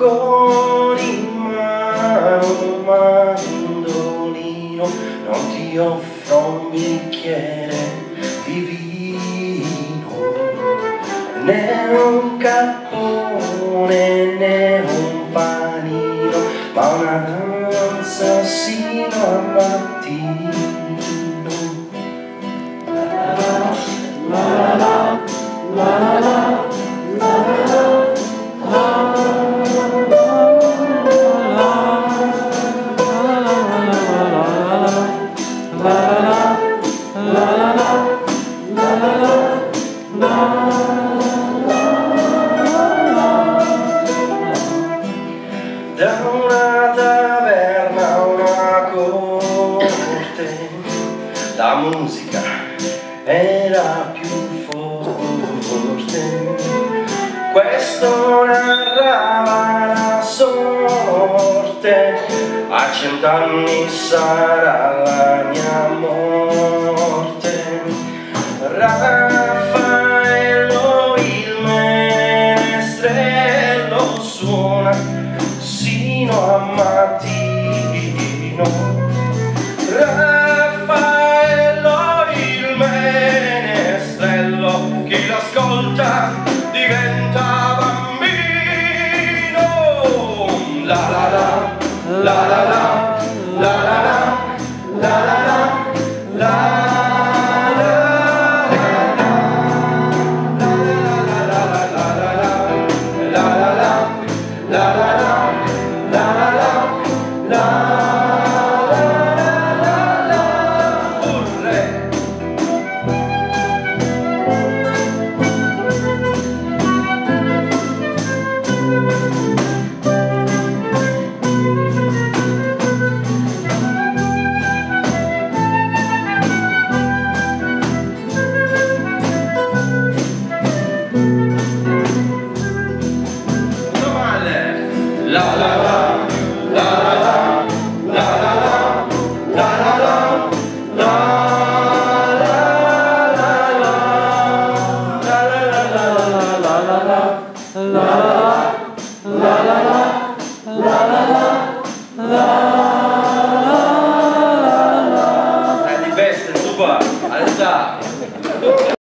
con in mano un mandolino non ti offro un bicchiere di vino né un cappone né un panino ma una danza sino al mattino musica era più forte. Questo narrava la sorte a cent'anni sarà la mia morte. Raffaello il menestrello suona sino a mattino la la la. God,